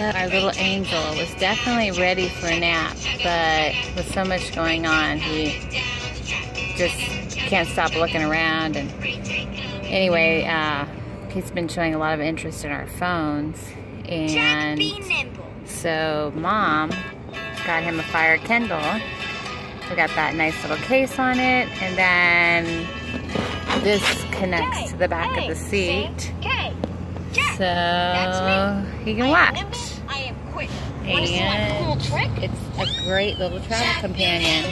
Our little angel was definitely ready for a nap, but with so much going on, he just can't stop looking around. And anyway, uh, he's been showing a lot of interest in our phones. And so mom got him a fire Kindle. We got that nice little case on it. And then this connects to the back of the seat. So you can watch. And it's a great little travel companion.